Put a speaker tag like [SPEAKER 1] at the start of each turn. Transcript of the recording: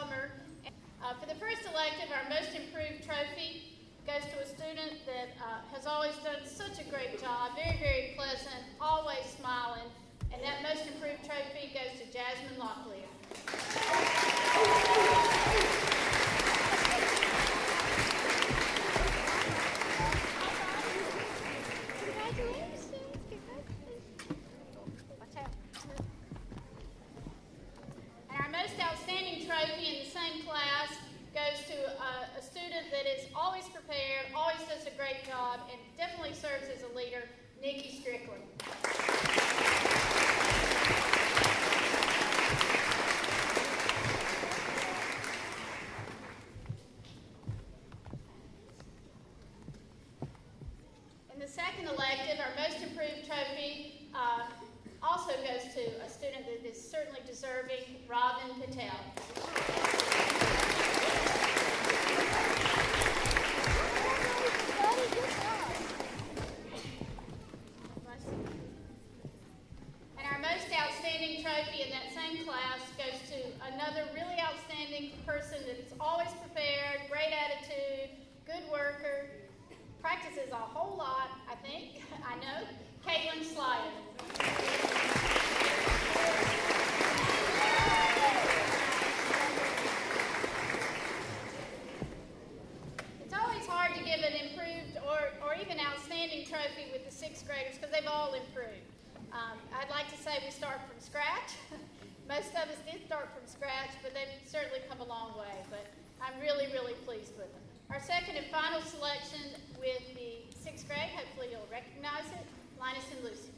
[SPEAKER 1] summer. Uh, for the first elective, our most improved trophy goes to a student that uh, has always done such a great job, very, very pleasant, always smiling, and that most improved trophy goes to Jack. Definitely serves as a leader, Nikki Strickland. And the second elective, our most improved trophy, uh, also goes to a student that is certainly deserving, Robin Patel. Person that is always prepared, great attitude, good worker, practices a whole lot, I think, I know, Caitlin Slyer. It's always hard to give an improved or, or even outstanding trophy with the sixth graders because they've all improved. Um, I'd like to say we start from scratch. Most of us did start from scratch, but they've certainly come a long way. But I'm really, really pleased with them. Our second and final selection with the sixth grade, hopefully you'll recognize it, Linus and Lucy.